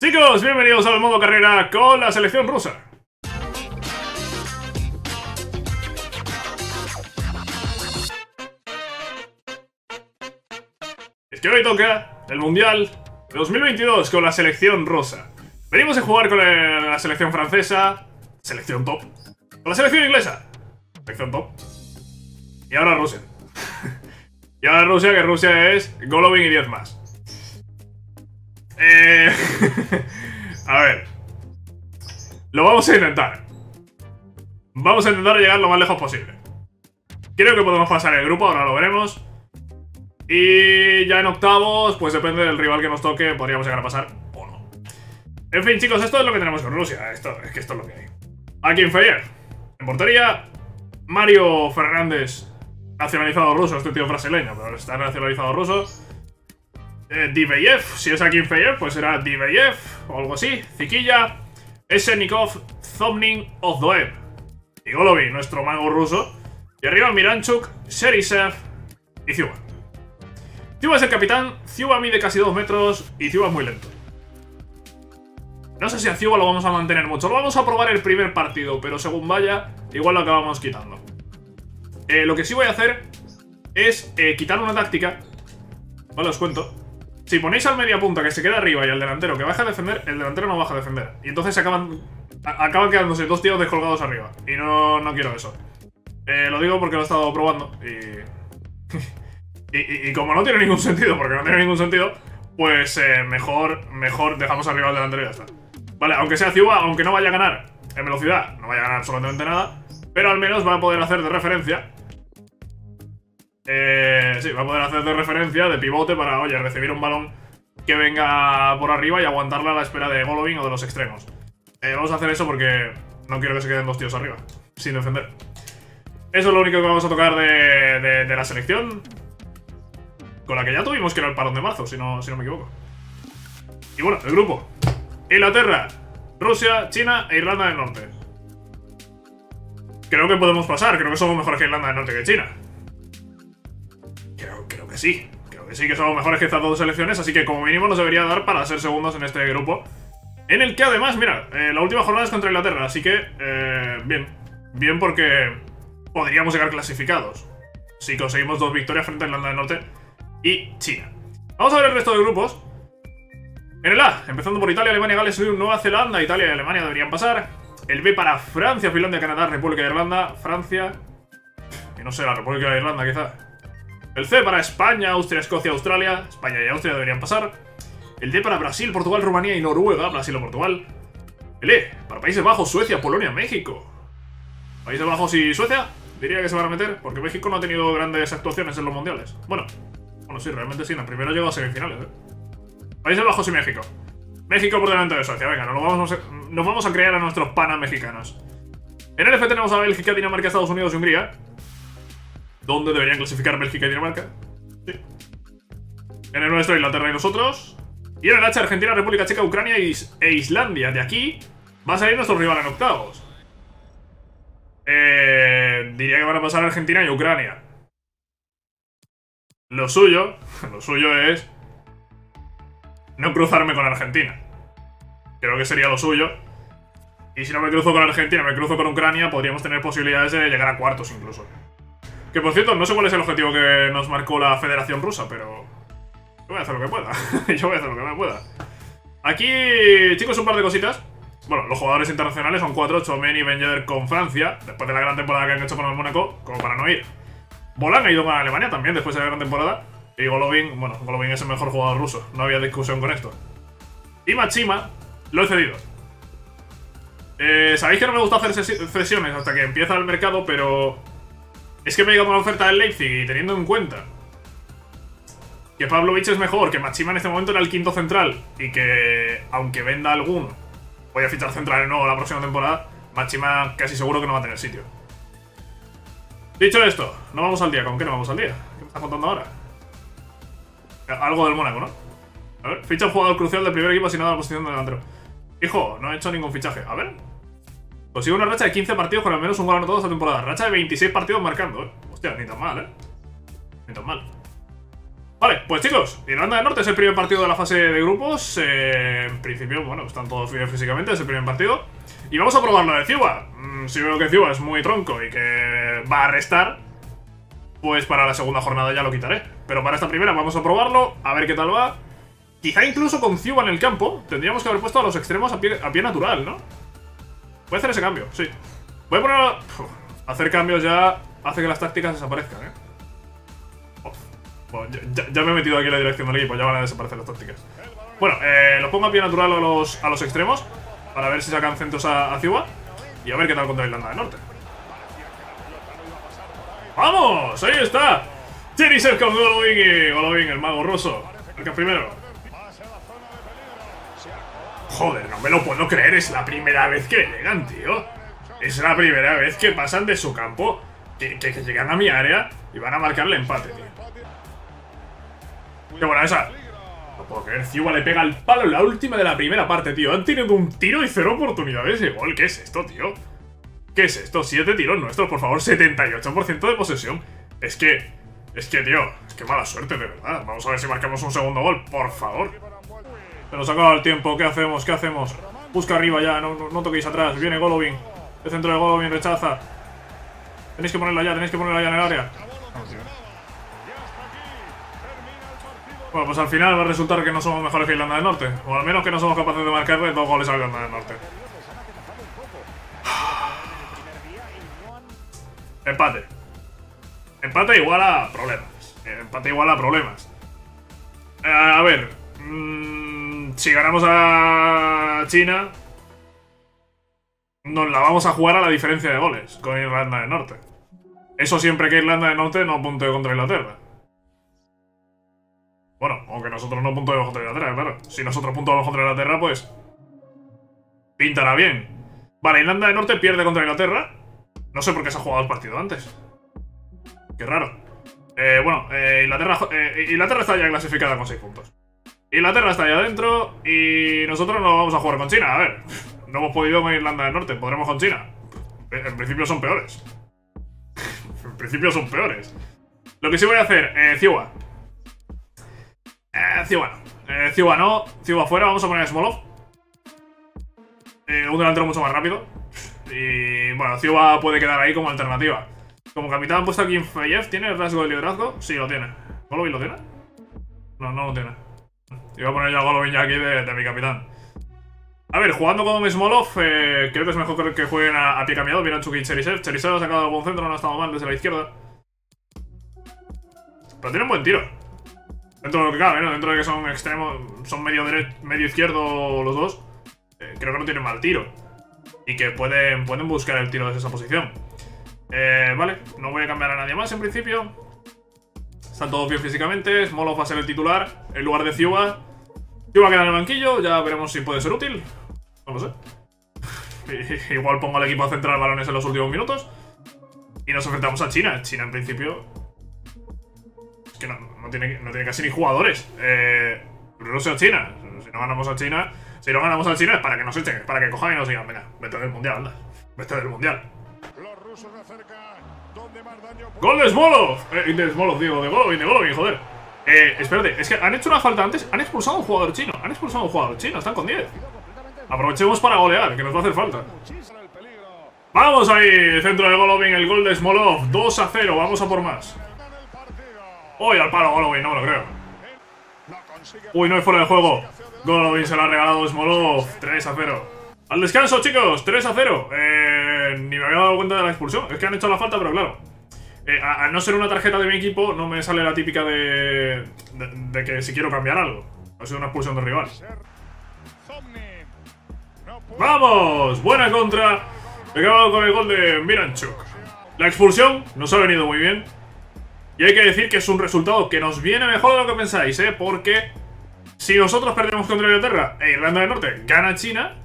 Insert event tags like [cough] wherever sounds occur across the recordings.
Chicos, bienvenidos al modo carrera con la selección rusa. Es que hoy toca el Mundial 2022 con la selección rusa. Venimos a jugar con la selección francesa, selección top, con la selección inglesa, selección top, y ahora Rusia. [laughs] y ahora Rusia, que Rusia es Golovin y 10 más. Eh... [laughs] a ver. Lo vamos a intentar. Vamos a intentar llegar lo más lejos posible. Creo que podemos pasar el grupo, ahora lo veremos. Y ya en octavos, pues depende del rival que nos toque, podríamos llegar a pasar o no. En fin, chicos, esto es lo que tenemos con Rusia. Esto, es que esto es lo que hay. Aquí en Feyer. En portería, Mario Fernández, nacionalizado ruso, este tío brasileño, pero está nacionalizado ruso. Eh, si es aquí en Feyer, pues será Diveyev o algo así. Ziquilla, Esenikov, Zomnin, Ozdoev. Y Golovin, nuestro mago ruso. Y arriba Miranchuk, Sherisev y Zuba. Zuba es el capitán, Zuba mide casi 2 metros y Zuba es muy lento. No sé si a Zuba lo vamos a mantener mucho. Lo vamos a probar el primer partido, pero según vaya, igual lo acabamos quitando. Eh, lo que sí voy a hacer es eh, quitar una táctica. Vale, os cuento. Si ponéis al media punta que se queda arriba y al delantero que baja a defender, el delantero no baja a defender. Y entonces acaban, acaban quedándose dos tíos descolgados arriba. Y no, no quiero eso. Eh, lo digo porque lo he estado probando [laughs] y... Y, como no tiene ningún sentido, porque no tiene ningún sentido, pues eh, mejor, mejor dejamos arriba al delantero y ya está. Vale, aunque sea Ciuba, aunque no vaya a ganar en velocidad, no vaya a ganar absolutamente nada, pero al menos va a poder hacer de referencia. Eh, sí, va a poder hacer de referencia, de pivote, para, oye, recibir un balón que venga por arriba y aguantarla a la espera de Golovin o de los extremos. Eh, vamos a hacer eso porque no quiero que se queden dos tíos arriba, sin defender. Eso es lo único que vamos a tocar de la selección. Con la que ya tuvimos que era el parón de marzo, si no, si no me equivoco. Y bueno, el grupo. Inglaterra, Rusia, China e Irlanda del Norte. Creo que podemos pasar, creo que somos mejores que Irlanda del Norte que China. Creo, que sí. Creo que sí que somos mejores que estas dos selecciones, así que como mínimo nos debería dar para ser segundos en este grupo. En el que además, mira, eh, la última jornada es contra Inglaterra, así que, eh, bien. Bien porque podríamos llegar clasificados. Si conseguimos dos victorias frente a Irlanda del Norte y China. Vamos a ver el resto de grupos. En el A, empezando por Italia, Alemania, Gales, Nueva Zelanda, Italia y Alemania deberían pasar. El B para Francia, Finlandia, Canadá, República de Irlanda, Francia... Y no sé, la República de Irlanda quizá. El C para España, Austria, Escocia, Australia. España y Austria deberían pasar. El D para Brasil, Portugal, Rumanía y Noruega, Brasil o Portugal. El E para Países Bajos, Suecia, Polonia, México. Países Bajos y Suecia diría que se van a meter, porque México no ha tenido grandes actuaciones en los mundiales. Bueno, bueno, sí, realmente sí. En el primero llegó a semifinales, ¿eh? Países Bajos y México. México por delante de Suecia. Venga, nos vamos, a, nos vamos a crear a nuestros panas mexicanos. En el F tenemos a Bélgica, Dinamarca, Estados Unidos y Hungría. ¿Dónde deberían clasificar Bélgica y Dinamarca? Sí. En el nuestro, Inglaterra y nosotros. Y en el H, Argentina, República Checa, Ucrania e Islandia. De aquí va a salir nuestro rival en octavos. Eh, diría que van a pasar Argentina y Ucrania. Lo suyo, [laughs] lo suyo es no cruzarme con Argentina. Creo que sería lo suyo. Y si no me cruzo con Argentina, me cruzo con Ucrania, podríamos tener posibilidades de llegar a cuartos incluso. Que por cierto, no sé cuál es el objetivo que nos marcó la Federación Rusa, pero... Yo voy a hacer lo que pueda. [laughs] yo voy a hacer lo que pueda. Aquí, chicos, un par de cositas. Bueno, los jugadores internacionales son cuatro, Chomen y Ben con Francia, después de la gran temporada que han hecho con el Mónaco, como para no ir. Bolan ha ido con Alemania también después de la gran temporada. Y Golovin, bueno, Golovin es el mejor jugador ruso. No había discusión con esto. Y Machima lo he cedido. Eh, Sabéis que no me gusta hacer cesiones hasta que empieza el mercado, pero... Es que me ha llegado una oferta del Leipzig y teniendo en cuenta que Pavlovich es mejor, que Machima en este momento era el quinto central y que, aunque venda alguno, voy a fichar central de nuevo la próxima temporada, Machima casi seguro que no va a tener sitio. Dicho esto, no vamos al día. ¿Con qué no vamos al día? ¿Qué me estás contando ahora? Algo del Mónaco, ¿no? A ver, ficha un jugador crucial del primer equipo asignado a la posición de delantero. Hijo, no he hecho ningún fichaje. A ver. Consigo una racha de 15 partidos con al menos un gol anotado esta temporada. Racha de 26 partidos marcando, ¿eh? Hostia, ni tan mal, ¿eh? Ni tan mal. Vale, pues chicos, Irlanda del Norte es el primer partido de la fase de grupos. Eh, en principio, bueno, están todos bien físicamente, es el primer partido. Y vamos a probarlo de Ciuba. Mm, si veo que Ciuba es muy tronco y que va a restar, pues para la segunda jornada ya lo quitaré. Pero para esta primera vamos a probarlo, a ver qué tal va. Quizá incluso con Ciuba en el campo, tendríamos que haber puesto a los extremos a pie, a pie natural, ¿no? Voy a hacer ese cambio, sí. Voy a poner... hacer cambios ya hace que las tácticas desaparezcan, ¿eh? Bueno, ya, me he metido aquí en la dirección del equipo, ya van a desaparecer las tácticas. Bueno, eh, los pongo a pie natural a los, a los extremos para ver si sacan centros a, a y a ver qué tal contra Irlanda del Norte. ¡Vamos! ¡Ahí está! Cherisev con Golovin el mago ruso. El primero. Joder, no me lo puedo creer, es la primera vez que llegan, tío. Es la primera vez que pasan de su campo, que, llegan a mi área y van a marcar el empate, tío. Qué buena esa. No puedo creer, Ciuba le pega el palo en la última de la primera parte, tío. Han tenido un tiro y cero oportunidades de gol. ¿Qué es esto, tío? ¿Qué es esto? Siete tiros nuestros, por favor, 78% de posesión. Es que... Es que, tío, es que mala suerte, de verdad. Vamos a ver si marcamos un segundo gol, por favor. Se nos acaba el tiempo, ¿qué hacemos? ¿Qué hacemos? Busca arriba ya, no, toquéis atrás. Viene Golovin. El centro de Golovin rechaza. Tenéis que ponerla ya, tenéis que ponerla ya en el área. Bueno, pues al final va a resultar que no somos mejores que Irlanda del Norte. O al menos que no somos capaces de marcarle dos goles a Irlanda del Norte. [sighs] Empate. Empate igual a problemas. Empate igual a problemas. Eh, a ver. Mm, si ganamos a China, nos la vamos a jugar a la diferencia de goles con Irlanda del Norte. Eso siempre que Irlanda del Norte no puntee contra Inglaterra. Bueno, aunque nosotros no puntuemos contra Inglaterra, claro. Si nosotros puntuamos contra Inglaterra, pues... Pintará bien. Vale, Irlanda del Norte pierde contra Inglaterra. No sé por qué se ha jugado el partido antes. Qué raro. Eh, bueno, eh, Inglaterra, eh, Inglaterra está ya clasificada con 6 puntos. Inglaterra está ya adentro y nosotros no vamos a jugar con China. A ver, no hemos podido con Irlanda del Norte, podremos con China. En principio son peores. en principio son peores. Lo que sí voy a hacer, eh, Ciuba. Eh, Ciuba no. Eh, Ciuba no. Ciuba fuera, vamos a poner a Smolov. Eh, un delantero mucho más rápido. Y bueno, Ciuba puede quedar ahí como alternativa. Como capitán puesto aquí Feyev. ¿Tiene el rasgo de liderazgo? Sí, lo tiene. ¿Golovin lo tiene? No, no lo tiene. Iba a poner ya a Golovin ya aquí de, mi capitán. A ver, jugando con Smolov, eh, creo que es mejor que jueguen a, pie cambiado. Miranchuk y Cherisev. Cherisev ha sacado algún centro, no ha estado mal desde la izquierda. Pero tiene un buen tiro. Dentro de lo que cabe, ¿no? Dentro de que son extremos, son medio, medio izquierdo los dos. Eh, creo que no tienen mal tiro. Y que pueden, pueden buscar el tiro desde esa posición. Eh, vale, no voy a cambiar a nadie más en principio. Están todos bien físicamente. Smolov va a ser el titular en lugar de Ciuba. Ciuba queda en el banquillo, ya veremos si puede ser útil. No lo sé. Igual pongo al equipo a centrar balones en los últimos minutos. Y nos enfrentamos a China. China en principio... Es que no, tiene, no tiene casi ni jugadores. Eh, Rusia o China. Si no ganamos a China... Si no ganamos a China es para que nos echen, para que cojan y nos digan, venga, vete del mundial, anda. Vete del mundial. ¡Gol de Smolov! Eh, de Smolov, digo, de Golovin, de Golovin, joder. Eh, espérate, es que han hecho una falta antes. Han expulsado a un jugador chino. Han expulsado a un jugador chino, están con 10. Aprovechemos para golear, que nos va a hacer falta. Vamos ahí, centro de Golovin, el gol de Smolov. 2 a 0, vamos a por más. Uy, al palo Golovin, no me lo creo. Uy, no hay fuera de juego. Golovin se lo ha regalado Smolov. 3 a 0. Al descanso, chicos, 3 a 0. Eh, ni me había dado cuenta de la expulsión. Es que han hecho la falta, pero claro. Eh, a, no ser una tarjeta de mi equipo, no me sale la típica de, de, que si quiero cambiar algo. Ha sido una expulsión de rival. ¡Vamos! Buena contra. He acabado con el gol de Miranchuk. La expulsión nos ha venido muy bien. Y hay que decir que es un resultado que nos viene mejor de lo que pensáis, ¿eh? Porque si nosotros perdemos contra Inglaterra e Irlanda del Norte gana China,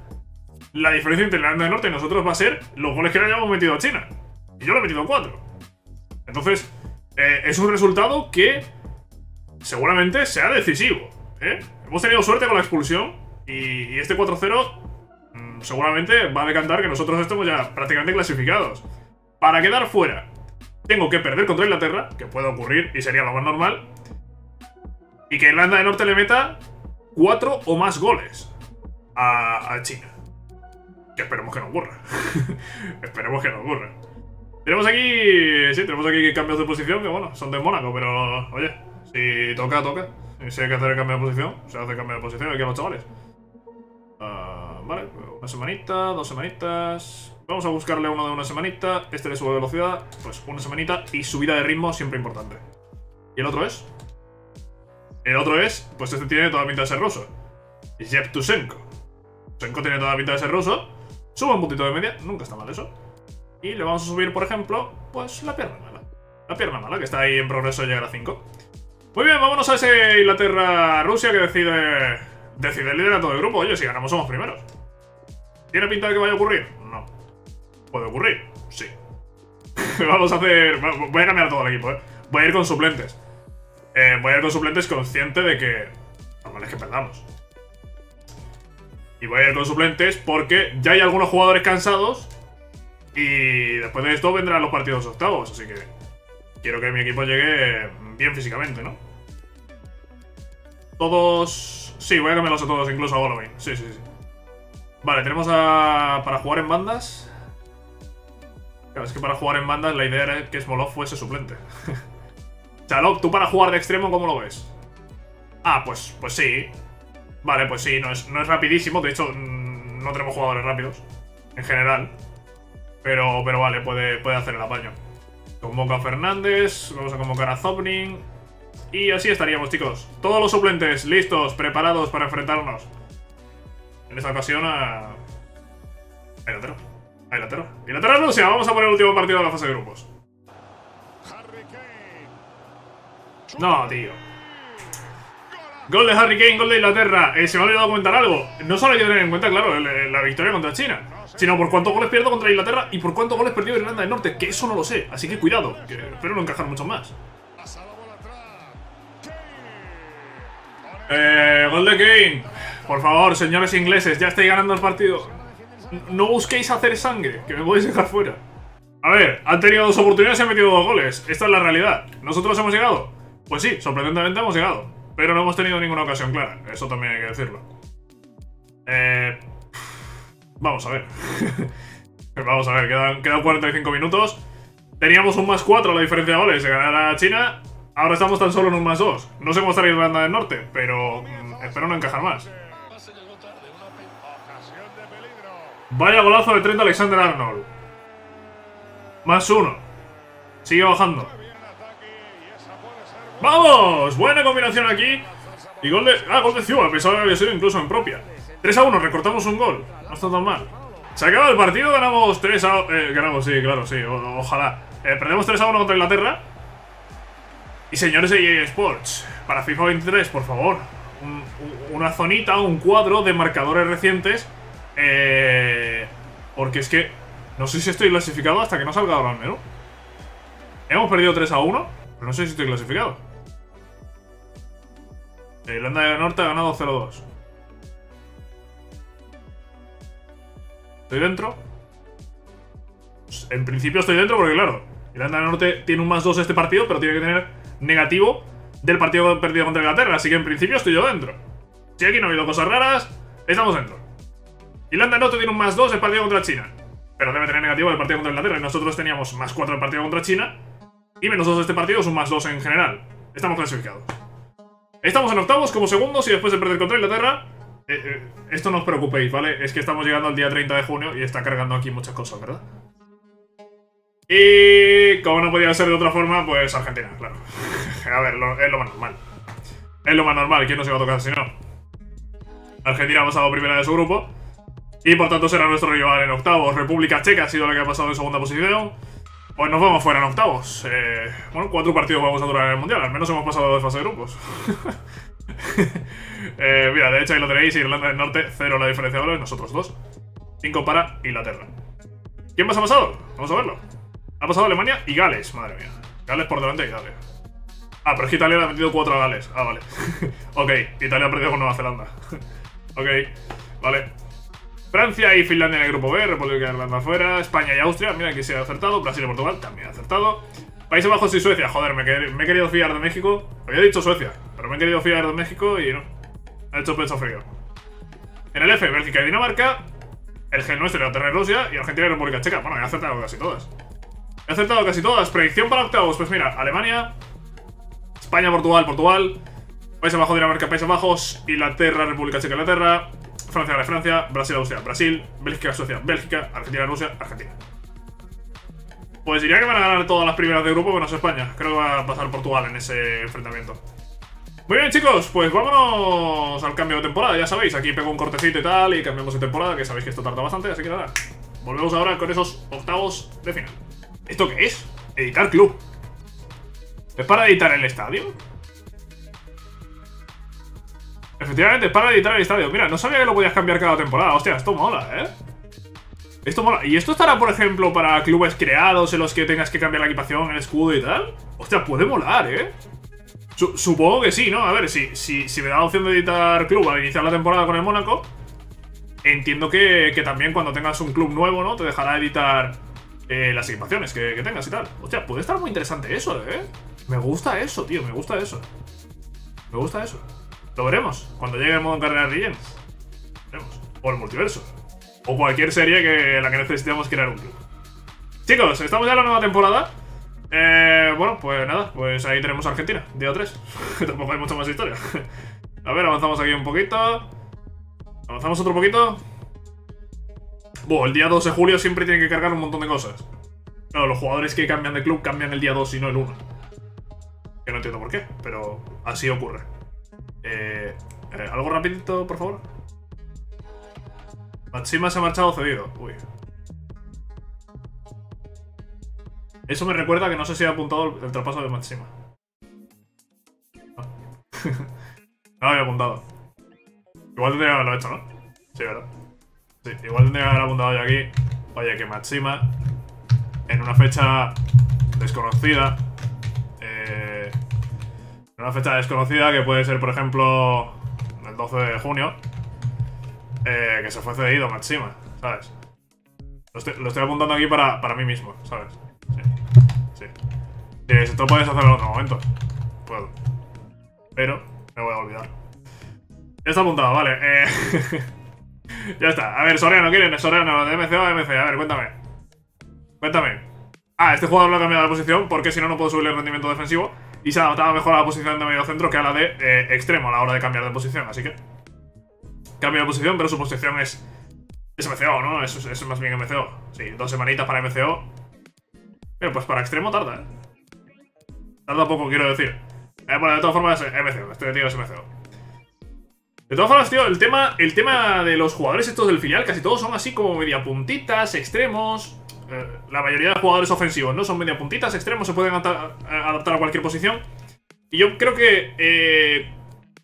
la diferencia entre Irlanda del Norte y nosotros va a ser los goles que le hayamos metido a China. Y yo le he metido cuatro. Entonces, eh, es un resultado que seguramente sea decisivo. ¿eh? Hemos tenido suerte con la expulsión y, este 4-0 mm, seguramente va a decantar que nosotros estemos ya prácticamente clasificados. Para quedar fuera, tengo que perder contra Inglaterra, que puede ocurrir y sería lo más normal. y que Irlanda del Norte le meta cuatro o más goles a, a China. Que esperemos que no ocurra. [laughs] esperemos que no ocurra. Tenemos aquí. Sí, tenemos aquí cambios de posición que, bueno, son de Mónaco, pero. Oye, si toca, toca. Si hay que hacer el cambio de posición, se hace el cambio de posición aquí a los chavales. Ah, vale, una semanita, dos semanitas. Vamos a buscarle uno de una semanita. Este le sube velocidad, pues una semanita. Y subida de ritmo siempre importante. ¿Y el otro es? El otro es, pues este tiene toda la pinta de ser ruso. Yevtushenko. Tusenko tiene toda la pinta de ser ruso. Sube un puntito de media, nunca está mal eso. Y le vamos a subir, por ejemplo, pues la pierna mala. La pierna mala, que está ahí en progreso de llegar a 5. Muy bien, vámonos a ese Inglaterra-Rusia que decide. Decide liderar todo el grupo. Oye, si ganamos somos primeros. ¿Tiene pinta de que vaya a ocurrir? No. ¿Puede ocurrir? Sí. [laughs] vamos a hacer. Voy a cambiar todo el equipo, eh. Voy a ir con suplentes. Eh, voy a ir con suplentes consciente de que. Normal es que perdamos. Y voy a ir con suplentes porque ya hay algunos jugadores cansados y después de esto vendrán los partidos octavos, así que quiero que mi equipo llegue bien físicamente, ¿no? Todos... Sí, voy a cambiarlos a todos, incluso a Golovin. Sí, sí, sí. Vale, tenemos a... para jugar en bandas. Claro, es que para jugar en bandas la idea era que Smolov fuese suplente. [laughs] Chalop, ¿tú para jugar de extremo cómo lo ves? Ah, pues, pues sí. Vale, pues sí, no es, no es rapidísimo. De hecho, no tenemos jugadores rápidos. En general. Pero, pero vale, puede, puede hacer el apaño. Convoca a Fernández, vamos a convocar a Zobnin. Y así estaríamos, chicos. Todos los suplentes listos, preparados para enfrentarnos. En esta ocasión a... Inglaterra. A Inglaterra. Inglaterra Rusia, vamos a poner el último partido de la fase de grupos. No, tío. Gol de Harry Kane, gol de Inglaterra. Eh, se me ha olvidado comentar algo. No solo hay que tener en cuenta, claro, la victoria contra China sino por cuántos goles pierdo contra Inglaterra y por cuántos goles perdió Irlanda del Norte, que eso no lo sé, así que cuidado, que espero no encajar mucho más. Eh, gol de Kane. Por favor, señores ingleses, ya estáis ganando el partido. No busquéis hacer sangre, que me podéis dejar fuera. A ver, han tenido dos oportunidades y han metido dos goles. Esta es la realidad. ¿Nosotros hemos llegado? Pues sí, sorprendentemente hemos llegado. Pero no hemos tenido ninguna ocasión clara. Eso también hay que decirlo. Eh, Vamos a ver. [laughs] Vamos a ver, quedan, 45 minutos. Teníamos un más 4 a la diferencia de goles de ganar a China. Ahora estamos tan solo en un más 2. No sé cómo estaría Irlanda del Norte, pero mm, espero no encajar más. Vaya golazo de 30 Alexander Arnold. Más 1. Sigue bajando. ¡Vamos! Buena combinación aquí. Y gol de... Ah, gol de Ciudad. Pensaba que había sido incluso en propia. 3 a 1, recortamos un gol. No está tan mal. Se acaba el partido, ganamos 3 a... Eh, ganamos, sí, claro, sí, ojalá. Eh, perdemos 3 a 1 contra Inglaterra. Y señores de EA Sports, para FIFA 23, por favor, una zonita, un cuadro de marcadores recientes. Eh, porque es que no sé si estoy clasificado hasta que no salga ahora el menú. Hemos perdido 3 a 1, pero no sé si estoy clasificado. Irlanda del Norte ha ganado 0-2. ¿Estoy dentro? Pues, en principio estoy dentro porque, claro, Irlanda del Norte tiene un más 2 este partido, pero tiene que tener negativo del partido perdido contra Inglaterra. Así que en principio estoy yo dentro. Si aquí no ha habido cosas raras, estamos dentro. Irlanda del Norte tiene un más 2 el partido contra China. Pero debe tener negativo el partido contra Inglaterra. Y nosotros teníamos más 4 el partido contra China. Y menos 2 de este partido es un más 2 en general. Estamos clasificados. Estamos en octavos como segundos y después de perder contra Inglaterra, eh, eh, esto no os preocupéis, ¿vale? Es que estamos llegando al día 30 de junio y está cargando aquí muchas cosas, ¿verdad? Y como no podía ser de otra forma, pues Argentina, claro. [laughs] a ver, es lo más normal. Es lo más normal, ¿quién nos iba a tocar si no? Argentina ha pasado primera de su grupo. Y por tanto será nuestro rival en octavos. República Checa ha sido la que ha pasado en segunda posición. Pues nos vamos fuera en octavos. Eh, bueno, cuatro partidos vamos a durar en el Mundial. Al menos hemos pasado de fase de grupos. [laughs] [laughs] eh, mira, de hecho ahí lo tenéis, Irlanda del Norte, cero la diferencia de goles, nosotros dos. 5 para Inglaterra. ¿Quién más ha pasado? Vamos a verlo. Ha pasado Alemania y Gales, madre mía. Gales por delante y Gales. Ah, pero es que Italia le ha metido 4 a Gales. Ah, vale. [laughs] ok, Italia ha perdido con Nueva Zelanda. [laughs] ok, vale. Francia y Finlandia en el grupo B, República de Irlanda afuera, España y Austria, mira que se ha acertado, Brasil y Portugal también ha acertado. Países Bajos y Suecia. Joder, me, he querido fiar de México. Había dicho Suecia, pero me he querido fiar de México y no. Ha hecho pecho frío. En el F, Bélgica y Dinamarca. El G nuestro, Inglaterra y Rusia. Y Argentina y República Checa. Bueno, he acertado casi todas. He acertado casi todas. Predicción para octavos. Pues mira, Alemania, España, Portugal, Portugal. Países Bajos, Dinamarca, Países Bajos. Inglaterra, República Checa, Inglaterra. Francia, Francia. Brasil, Austria, Brasil. Bélgica, Suecia, Bélgica. Argentina, Rusia, Argentina. Pues diría que van a ganar todas las primeras de grupo menos España. Creo que va a pasar Portugal en ese enfrentamiento. Muy bien, chicos, pues vámonos al cambio de temporada, ya sabéis, aquí pego un cortecito y tal, y cambiamos de temporada, que sabéis que esto tarda bastante, así que nada. Volvemos ahora con esos octavos de final. ¿Esto qué es? Editar club. ¿Es para editar el estadio? Efectivamente, es para editar el estadio. Mira, no sabía que lo podías cambiar cada temporada. Hostia, esto mola, ¿eh? Esto mola. ¿Y esto estará, por ejemplo, para clubes creados en los que tengas que cambiar la equipación, el escudo y tal? Hostia, puede molar, ¿eh? supongo que sí, ¿no? A ver, si, si, si me da la opción de editar club al iniciar la temporada con el Mónaco, entiendo que, también cuando tengas un club nuevo, ¿no? Te dejará editar eh, las equipaciones que, tengas y tal. Hostia, puede estar muy interesante eso, ¿eh? Me gusta eso, tío, me gusta eso. Me gusta eso. Lo veremos cuando llegue el modo en carrera Legends. Veremos. O el multiverso. O cualquier serie que la que necesitemos crear un club. Chicos, estamos ya en la nueva temporada. Eh, bueno, pues nada, pues ahí tenemos Argentina, día 3. [laughs] Tampoco hay mucha más historia. [laughs] A ver, avanzamos aquí un poquito. Avanzamos otro poquito. Buah, el día 2 de julio siempre tienen que cargar un montón de cosas. Claro, los jugadores que cambian de club cambian el día 2 y no el 1. Que no entiendo por qué, pero así ocurre. Eh, eh, ¿Algo rapidito, por favor? Matsima se ha marchado cedido. Uy. Eso me recuerda que no sé si ha apuntado el, traspaso de Matsima. No. [laughs] no lo había apuntado. Igual tendría que haberlo hecho, ¿no? Sí, ¿verdad? Sí, igual tendría que haber apuntado yo aquí. Oye, que Matsima, en una fecha desconocida, eh, en una fecha desconocida que puede ser, por ejemplo, el 12 de junio, eh, que se fue cedido Matsima, ¿sabes? Lo estoy, apuntando aquí para, para, mí mismo, ¿sabes? Sí. Sí. sí esto puedes hacerlo en otro momento. Puedo. Pero me voy a olvidar. Ya está apuntado, vale. Eh, [laughs] ya está. A ver, Soriano, ¿quién es? Soriano, de MC o de MC. A ver, cuéntame. Cuéntame. Ah, este jugador lo ha cambiado de posición porque si no, no puedo subir el rendimiento defensivo. Y se ha adaptado mejor a la posición de medio centro que a la de eh, extremo a la hora de cambiar de posición. Así que cambio de posición, pero su posición es, es MCO, ¿no? Es, es más bien MCO. Sí, dos semanitas para MCO. Pero pues para extremo tarda, ¿eh? Tarda poco, quiero decir. Eh, bueno, de todas formas, MCO. Este tío es MCO. De todas formas, tío, el tema, el tema de los jugadores estos del filial, casi todos son así como media puntitas, extremos. Eh, la mayoría de jugadores ofensivos, ¿no? Son media puntitas, extremos, se pueden adaptar a cualquier posición. Y yo creo que eh,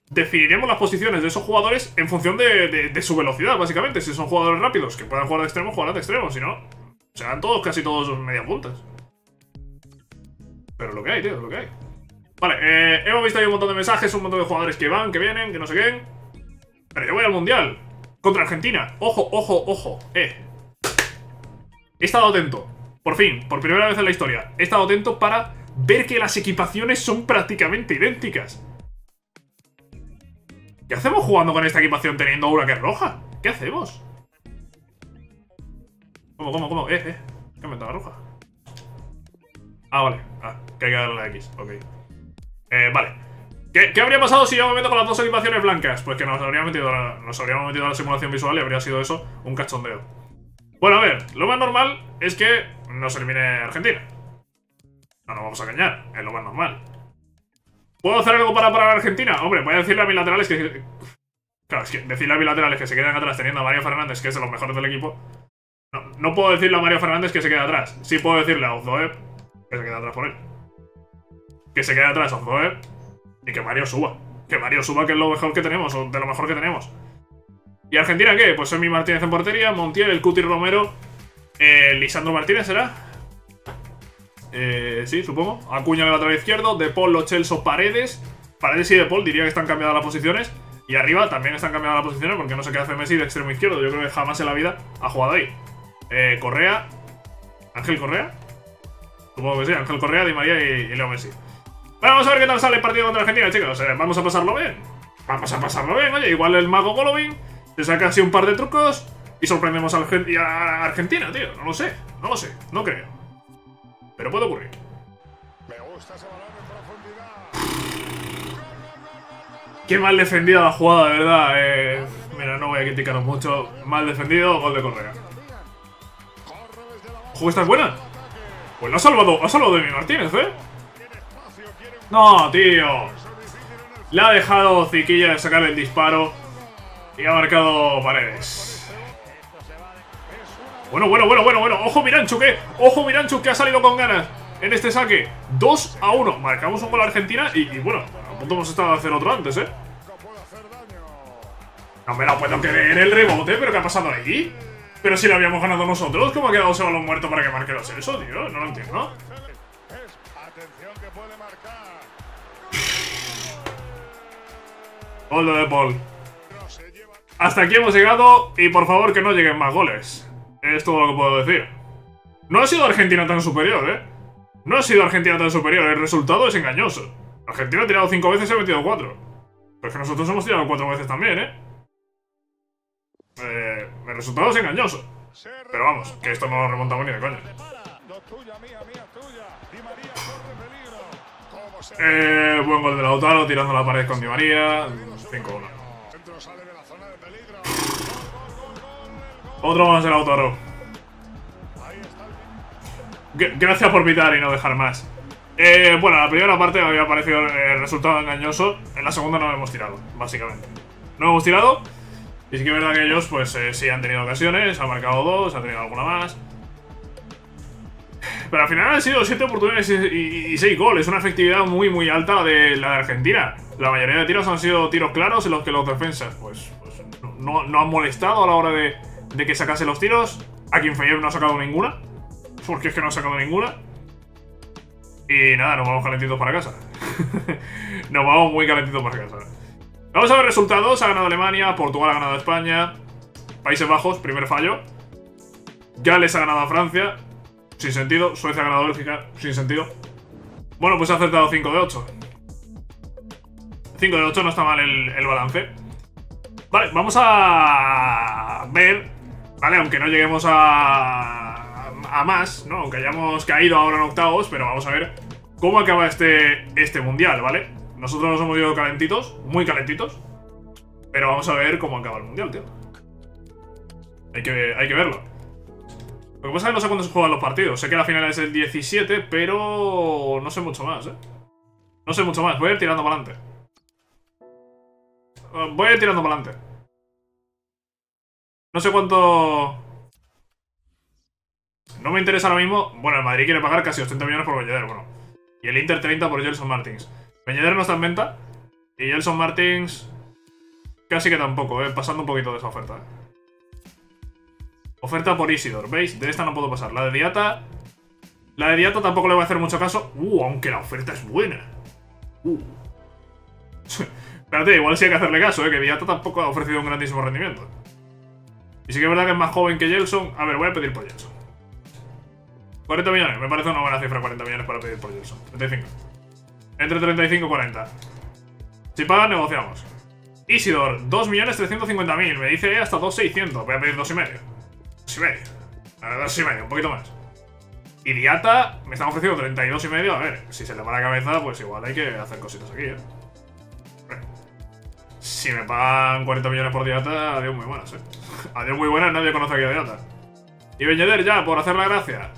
definiremos las posiciones de esos jugadores en función de, su velocidad, básicamente. Si son jugadores rápidos que puedan jugar de extremo, jugarán de extremo. Si no, serán todos, casi todos media puntas. Pero lo que hay, tío, lo que hay. Vale, eh, hemos visto ahí un montón de mensajes, un montón de jugadores que van, que vienen, que no sé qué. Pero yo voy al Mundial. Contra Argentina. Ojo, ojo, ojo. Eh. He estado atento. Por fin, por primera vez en la historia. He estado atento para ver que las equipaciones son prácticamente idénticas. ¿Qué hacemos jugando con esta equipación teniendo una que es roja? ¿Qué hacemos? ¿Cómo, cómo, cómo? Eh, eh. ¿Qué me la roja? Ah, vale. Ah, que hay que darle a X. Ok. Eh, vale. ¿Qué, habría pasado si yo me meto con las dos equipaciones blancas? Pues que nos habríamos metido, nos habríamos metido a la simulación visual y habría sido eso un cachondeo. Bueno, a ver, lo más normal es que nos elimine Argentina. No nos vamos a engañar, es lo más normal. ¿Puedo hacer algo para parar a Argentina? Hombre, voy a decirle a mis laterales que... Claro, es que decirle a mis laterales que se queden atrás teniendo a Mario Fernández, que es de los mejores del equipo... No, no puedo decirle a Mario Fernández que se quede atrás. Sí puedo decirle a Ozoeb que se quede atrás por él. Que se quede atrás a Ozoeb y que Mario suba. Que Mario suba, que es lo mejor que tenemos, o de lo mejor que tenemos. ¿Y Argentina qué? Pues Emi Martínez en portería, Montiel, el Cuti Romero, eh, Lisandro Martínez será. Eh, sí, supongo. Acuña en el lateral izquierdo, De Paul, Lo Celso, Paredes. Paredes y De Paul diría que están cambiadas las posiciones. Y arriba también están cambiadas las posiciones porque no sé qué hace Messi de extremo izquierdo. Yo creo que jamás en la vida ha jugado ahí. Eh, Correa. Ángel Correa. Supongo que sí, Ángel Correa, Di María y, y Leo Messi. Bueno, vamos a ver qué tal sale el partido contra Argentina, chicos. Eh, vamos a pasarlo bien. Vamos a pasarlo bien, oye. Igual el mago Golovin se saca así un par de trucos y sorprendemos a Argentina, tío. No lo sé, no lo sé, no creo. Pero puede ocurrir. Me gusta ese. Qué mal defendida la jugada, de verdad. Eh, mira, no voy a criticaros mucho. Mal defendido, gol de Correa. ¿Ojo, esta es buena? Pues lo ha salvado, ha salvado Demi Martínez, ¿eh? No, tío. Le ha dejado Ziquilla de sacar el disparo y ha marcado Paredes. Bueno, bueno, bueno, bueno, bueno. Ojo Miranchu, que. Ojo Miranchu, que ha salido con ganas en este saque. 2 a 1. Marcamos un gol a Argentina y, bueno, a punto hemos estado de hacer otro antes, ¿eh? no me lo puedo creer el rebote, pero ¿qué ha pasado ahí? Pero si lo habíamos ganado nosotros, ¿cómo ha quedado ese balón muerto para que marque los eso, tío? No lo entiendo. Gol de Paul. Hasta aquí hemos llegado y por favor que no lleguen más goles. Es todo lo que puedo decir. No ha sido Argentina tan superior, ¿eh? No ha sido Argentina tan superior, el resultado es engañoso. Argentina ha tirado 5 veces y ha metido 4. Pero es que nosotros hemos tirado 4 veces también, ¿eh? Eh, el resultado es engañoso. Pero vamos, que esto no lo remontamos ni de coña. repara. No tuya, mía, mía, tuya. Di María corre peligro. ¿Cómo se Eh, buen gol de Lautaro, tirando la pared con Di María. 5-1. Otro más de Lautaro. Ahí está el G- Gracias por pitar y no dejar más. Eh, bueno, la primera parte me había parecido el resultado engañoso. En la segunda no hemos tirado, básicamente. No hemos tirado. Y sí que es verdad que ellos, pues eh, sí han tenido ocasiones, han marcado dos, han tenido alguna más. Pero al final han sido siete oportunidades y, 6 goles. Una efectividad muy, muy alta de la de Argentina. La mayoría de tiros han sido tiros claros en los que los defensas, pues, pues, no, no han molestado a la hora de, de que sacase los tiros. A quien no ha sacado ninguna. Porque es que no ha sacado ninguna. Y nada, nos vamos calentitos para casa. [laughs] nos vamos muy calentitos para casa. Vamos a ver resultados. Ha ganado Alemania, Portugal ha ganado España, Países Bajos, primer fallo. Gales ha ganado a Francia, sin sentido. Suecia ha ganado a Bélgica, sin sentido. Bueno, pues ha acertado 5 de 8. 5 de 8 no está mal el balance. Vale, vamos a ver, ¿vale? Aunque no lleguemos a, a más, ¿no? Aunque hayamos caído ahora en octavos, pero vamos a ver cómo acaba este, este mundial, ¿vale? Nosotros nos hemos ido calentitos, muy calentitos, pero vamos a ver cómo acaba el mundial, tío. Hay que, hay que verlo. Lo que pasa es que no sé cuándo se juegan los partidos. Sé que la final es el 17, pero no sé mucho más, ¿eh? No sé mucho más. Voy a ir tirando para adelante. Voy a ir tirando para adelante. No sé cuánto... No me interesa ahora mismo... Bueno, el Madrid quiere pagar casi 80 millones por Belleder, bueno. Y el Inter 30 por Gelson Martins. Belleder no está en venta. Y Gelson Martins... Casi que tampoco, eh. Pasando un poquito de esa oferta. Oferta por Isidor, ¿veis? De esta no puedo pasar. La de Diata... La de Diata tampoco le voy a hacer mucho caso. Uh, aunque la oferta es buena. Uh. [laughs] Espérate, igual sí hay que hacerle caso, eh. Que Diata tampoco ha ofrecido un grandísimo rendimiento. Y sí que es verdad que es más joven que Gelson. A ver, voy a pedir por Gelson. 40 millones, me parece una buena cifra 40 millones para pedir por Gelson. 35. Entre 35 y 40. Si pagan, negociamos. Isidor, 2.350.000. Me dice hasta 2.600. Voy a pedir 2,5. 2,5. A ver, 2,5, un poquito más. Y Diata me están ofreciendo 32,5. A ver, si se le va la cabeza, pues igual hay que hacer cositas aquí, ¿eh? Si me pagan 40 millones por Diata, adiós muy buenas, ¿eh? Adiós muy buenas, nadie conoce aquí a Diata. Y Beñeder ya, por hacer la gracia.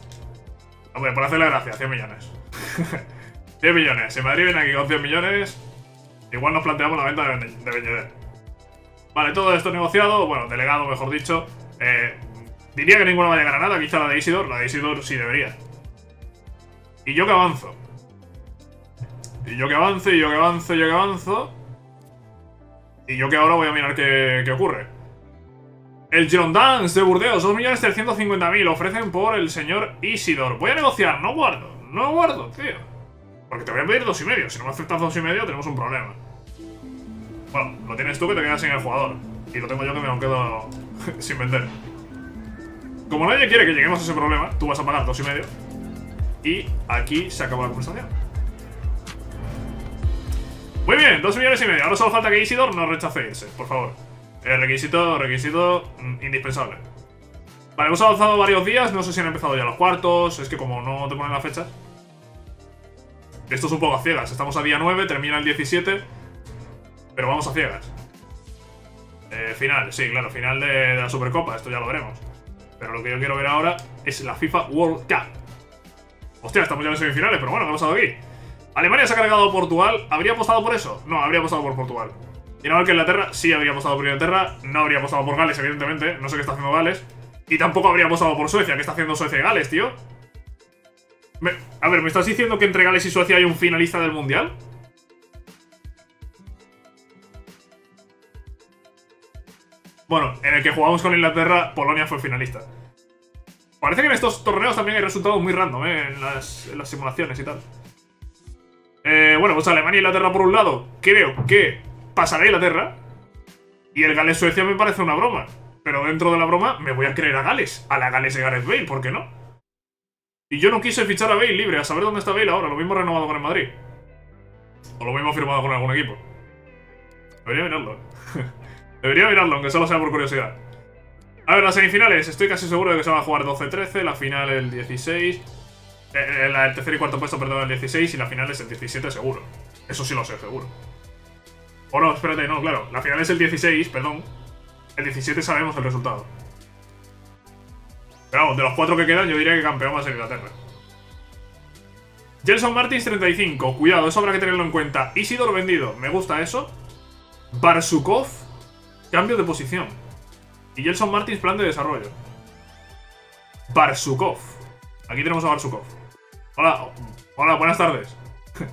Hombre, por hacer la gracia, 100 millones. [laughs] 100 millones. Si Madrid viene aquí con 100 millones, igual nos planteamos la venta de, de. Vale, todo esto negociado, bueno, delegado, mejor dicho. Eh, diría que ninguna va a llegar a nada, quizá la de Isidor. La de Isidor sí debería. Y yo que avanzo. Y yo que avanzo, y yo que avanzo, y yo que avanzo. Y yo que ahora voy a mirar qué, qué ocurre. El Girondins de Burdeos, 2.350.000 ofrecen por el señor Isidor. Voy a negociar, no guardo, no guardo, tío. Porque te voy a pedir dos y medio. Si no me aceptas dos y medio, tenemos un problema. Bueno, lo tienes tú que te quedas sin el jugador. Y lo tengo yo que me lo quedo [laughs] sin vender. Como nadie quiere que lleguemos a ese problema, tú vas a pagar dos y medio. Y aquí se acaba la conversación. Muy bien, dos millones y medio. Ahora solo falta que Isidor no rechace irse, por favor. Eh, requisito, requisito mm, indispensable. Vale, hemos avanzado varios días. No sé si han empezado ya los cuartos. Es que como no te ponen la fecha. Esto es un poco a ciegas. Estamos a día 9, termina el 17. Pero vamos a ciegas. Eh, final, sí, claro, final de, de la Supercopa. Esto ya lo veremos. Pero lo que yo quiero ver ahora es la FIFA World Cup. Hostia, estamos ya en semifinales, pero bueno, ¿qué ha pasado aquí? Alemania se ha cargado a Portugal. ¿Habría apostado por eso? No, habría apostado por Portugal. No que Inglaterra sí habría apostado por Inglaterra. No habría apostado por Gales, evidentemente. No sé qué está haciendo Gales. Y tampoco habría apostado por Suecia. ¿Qué está haciendo Suecia y Gales, tío? A ver, ¿me estás diciendo que entre Gales y Suecia hay un finalista del Mundial? Bueno, en el que jugamos con Inglaterra, Polonia fue finalista. Parece que en estos torneos también hay resultados muy random, ¿eh? En las, en las simulaciones y tal. Eh, bueno, pues Alemania e Inglaterra por un lado. Creo que pasará Inglaterra. Y el Gales-Suecia me parece una broma. Pero dentro de la broma me voy a creer a Gales. A la Gales de Gareth Bale, ¿por qué no? Y yo no quise fichar a Bale libre, a saber dónde está Bale ahora. Lo mismo renovado con el Madrid. O lo mismo firmado con algún equipo. Debería mirarlo. ¿eh? [laughs] Debería mirarlo, aunque solo sea por curiosidad. A ver, las semifinales. Estoy casi seguro de que se va a jugar 12-13. La final el 16. Eh, eh, la- el tercer y cuarto puesto, perdón, el 16. Y la final es el 17 seguro. Eso sí lo sé, seguro. O no, espérate, no, claro. La final es el 16, perdón. El 17 sabemos el resultado. Pero vamos, de los cuatro que quedan, yo diría que campeón va a ser Inglaterra. Gelson Martins 35. Cuidado, eso habrá que tenerlo en cuenta. Isidor vendido. Me gusta eso. Barsukov. Cambio de posición. Y Gelson Martins plan de desarrollo. Barsukov. Aquí tenemos a Barsukov. Hola. Hola, buenas tardes. [laughs]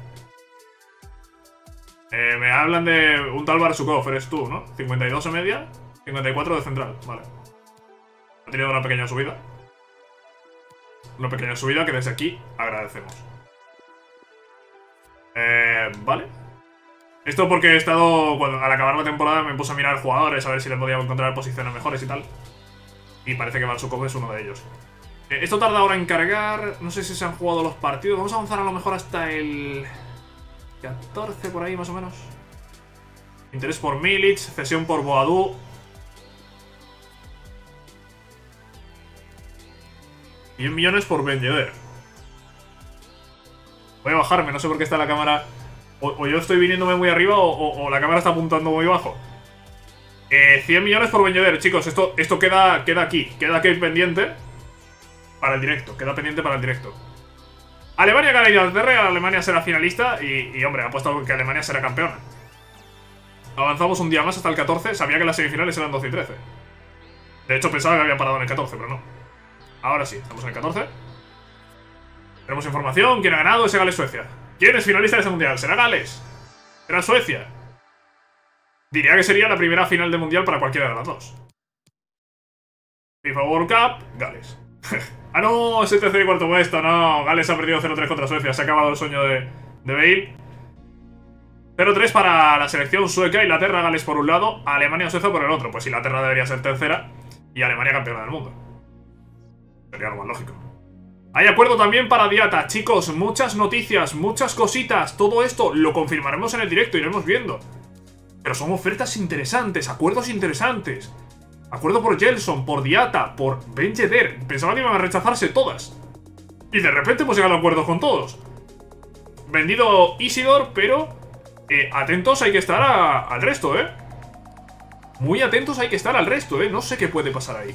Eh, me hablan de un tal Barsukov, eres tú, ¿no? 52 en media, 54 de central, vale. Ha tenido una pequeña subida. Una pequeña subida que desde aquí agradecemos. Eh, vale. Esto porque he estado, al acabar la temporada me puse a mirar jugadores, a ver si le podía encontrar posiciones mejores y tal. Y parece que Barsukov es uno de ellos. Eh, esto tarda ahora en cargar, no sé si se han jugado los partidos. Vamos a avanzar a lo mejor hasta el... 14 por ahí más o menos. Interés por Milic, cesión por Boadú. ...100 millones por Ben. Voy a bajarme, no sé por qué está la cámara... O, yo estoy viniéndome muy arriba o, la cámara está apuntando muy bajo. Eh, 100 millones por Ben chicos. Esto, esto queda, queda aquí. Queda aquí pendiente. Para el directo. Queda pendiente para el directo. Alemania gana Inglaterra, Alemania será finalista y, y, hombre, ha puesto que Alemania será campeona. Avanzamos un día más hasta el 14, sabía que las semifinales eran 12 y 13. De hecho, pensaba que había parado en el 14, pero no. Ahora sí, estamos en el 14. Tenemos información, quién ha ganado, ese Gales-Suecia. ¿Quién es finalista de ese mundial? ¿Será Gales? ¿Será Suecia? Diría que sería la primera final de mundial para cualquiera de las dos. FIFA World Cup, Gales. [laughs] ah, no, ese tercer y cuarto puesto, no. Gales ha perdido 0-3 contra Suecia, se ha acabado el sueño de, de Bale. 0-3 para la selección sueca, Inglaterra, Gales por un lado, Alemania, Suecia por el otro. Pues Inglaterra debería ser tercera y Alemania campeona del mundo. Sería lo más lógico. Hay acuerdo también para Diata. Chicos, muchas noticias, muchas cositas. Todo esto lo confirmaremos en el directo, iremos viendo. Pero son ofertas interesantes, acuerdos interesantes. Acuerdo por Gelson, por Diata, por Ben Yedder. Pensaba que iban a rechazarse todas. Y de repente hemos llegado a acuerdos con todos. Vendido Isidor, pero... eh, atentos hay que estar al resto, ¿eh? Muy atentos hay que estar al resto, ¿eh? No sé qué puede pasar ahí.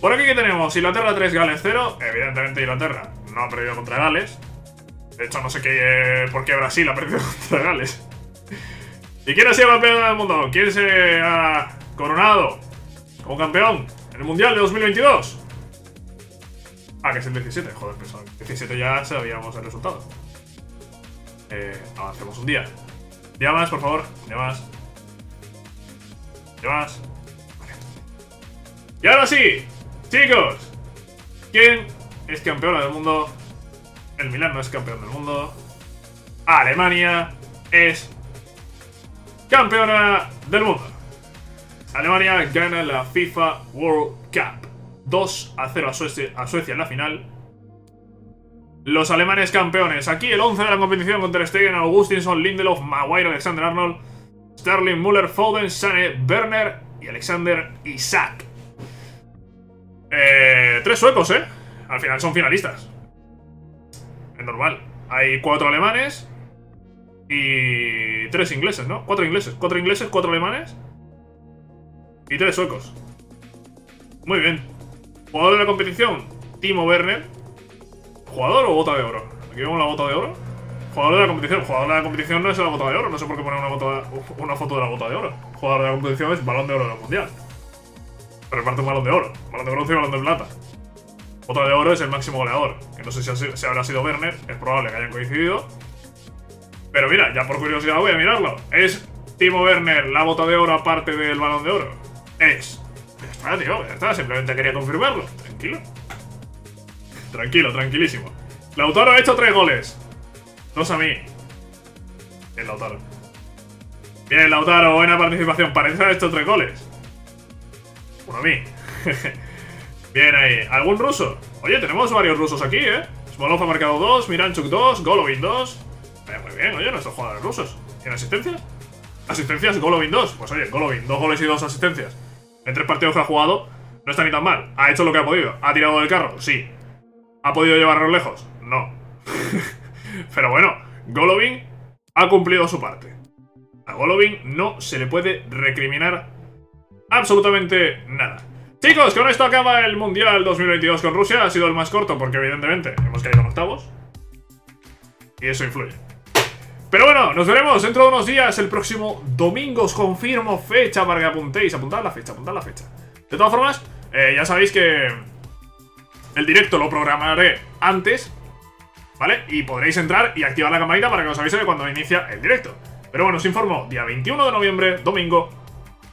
Por aquí que tenemos Inglaterra 3, Gales 0. Evidentemente Inglaterra no ha perdido contra Gales. De hecho, no sé qué, por qué Brasil ha perdido [laughs] contra Gales. ¿Y quién ha sido campeón del mundo? ¿Quién se ha coronado como campeón en el Mundial de 2022? Ah, que es el 17. Joder, pensaba el 17 ya sabíamos el resultado. Eh, avancemos un día. Día más, por favor. Día más. Día más. Vale. Y ahora sí, chicos. ¿Quién es campeona del mundo? El Milan no es campeón del mundo. Alemania es campeona del mundo. Alemania gana la FIFA World Cup. 2 a 0 a Suecia, en la final. Los alemanes campeones. Aquí el 11 de la competición con Ter Stegen, Augustinson, Lindelof, Maguire, Alexander Arnold, Sterling, Müller, Foden, Sane, Werner y Alexander Isaac. Eh, tres suecos, ¿eh? Al final son finalistas. Es normal. Hay cuatro alemanes y tres ingleses, ¿no? Cuatro ingleses. Cuatro ingleses, cuatro alemanes y tres suecos. Muy bien. Jugador de la competición, Timo Werner. ¿Jugador o bota de oro? Aquí vemos la bota de oro. Jugador de la competición. Jugador de la competición no es la bota de oro. No sé por qué poner una, foto de la bota de oro. Jugador de la competición es balón de oro del mundial. Reparte un balón de oro. Balón de bronce y balón de plata. Bota de oro es el máximo goleador. Que no sé si, ha si habrá sido Werner. Es probable que hayan coincidido. Pero mira, ya por curiosidad voy a mirarlo. ¿Es Timo Werner la bota de oro aparte del balón de oro? Es. Ya está, tío, ya está. Simplemente quería confirmarlo. Tranquilo. Tranquilo, tranquilísimo. Lautaro ha hecho tres goles. Dos a mí. Bien, Lautaro. Bien, Lautaro, buena participación. Parece haber hecho tres goles. Uno a mí. [laughs] Bien ahí. ¿Algún ruso? Oye, tenemos varios rusos aquí, ¿eh? Smolov ha marcado dos, Miranchuk dos, Golovin dos. Eh, muy bien, oye, nuestros jugadores rusos. ¿Tienen asistencias? Asistencias, Golovin 2. Pues oye, Golovin, dos goles y dos asistencias. En tres partidos que ha jugado, no está ni tan mal. ¿Ha hecho lo que ha podido? ¿Ha tirado del carro? Sí. ¿Ha podido llevarlo lejos? No. [laughs] Pero bueno, Golovin ha cumplido su parte. A Golovin no se le puede recriminar absolutamente nada. Chicos, con esto acaba el Mundial 2022 con Rusia. Ha sido el más corto porque evidentemente hemos caído en octavos. Y eso influye. Pero bueno, nos veremos dentro de unos días, el próximo domingo. Os confirmo fecha para que apuntéis. Apuntad la fecha, apuntad la fecha. De todas formas, eh, ya sabéis que el directo lo programaré antes, ¿vale? Y podréis entrar y activar la campanita para que os avise de cuando inicia el directo. Pero bueno, os informo, día 21 de noviembre, domingo,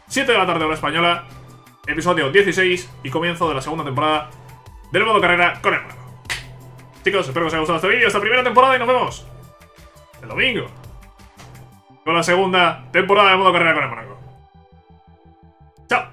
7 de la tarde hora española, episodio 16 y comienzo de la segunda temporada del modo carrera con el Mónaco. Chicos, espero que os haya gustado este vídeo, esta primera temporada y nos vemos el domingo con la segunda temporada de modo carrera con el Mónaco. Chao.